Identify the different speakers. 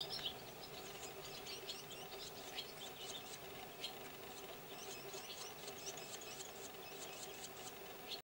Speaker 1: you